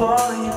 for.